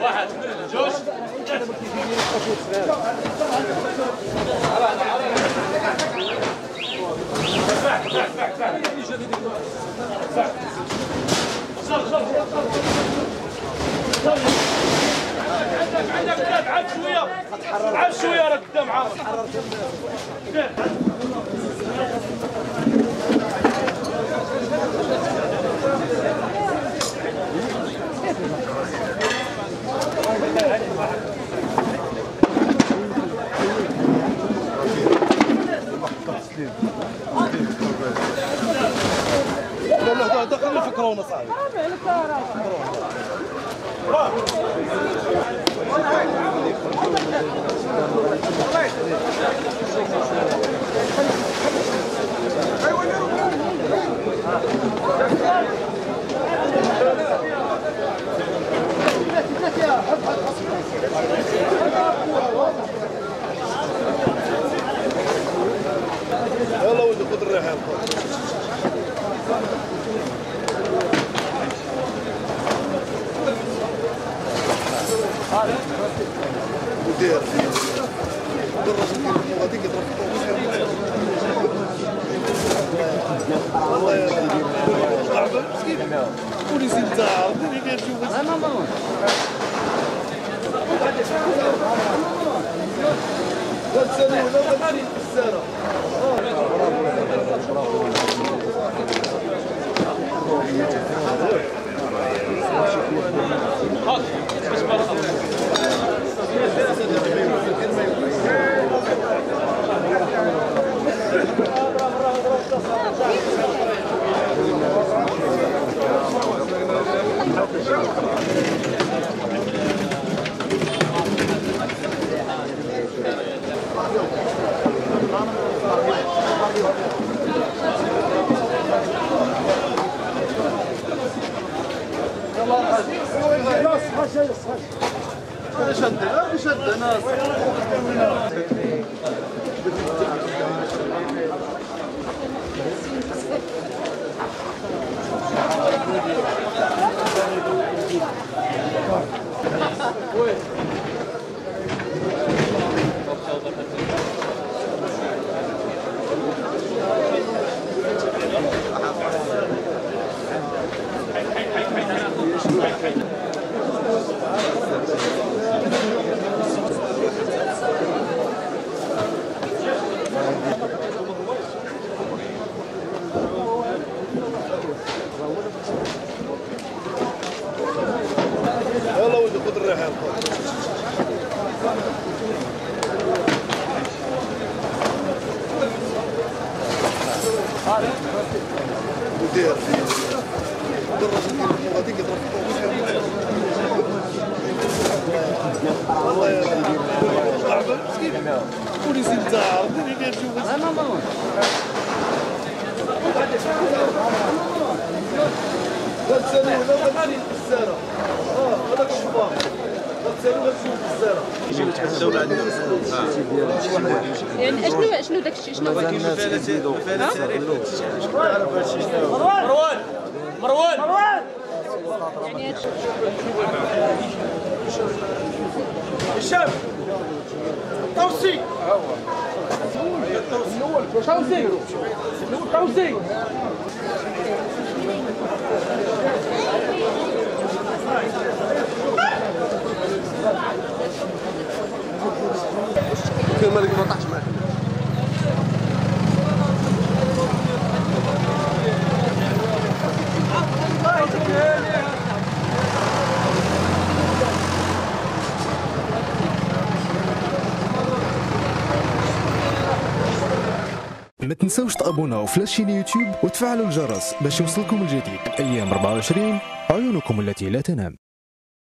واحد جوج عندك عندك عاد شوية عاد شوية راك قدام عامر وأنا صاحبي يلا ولدي خذ الريحه ودير درس غاديك يضرب والله يا صاحبي مسكين ولي زين تاع اللي كان يشوف لا تسالي Nasıl? Nasıl? Nasıl? Nasıl? Nasıl? Nasıl? Nasıl? ولا تمشي يعني شنو داك الشيء شنو مروان مروان مروان يعني هشام توصي توصي توصي ما طاحش معاه ما تنسوش تابوناو في لاشين يوتيوب وتفعلوا الجرس باش يوصلكم الجديد. أيام 24 عيونكم التي لا تنام.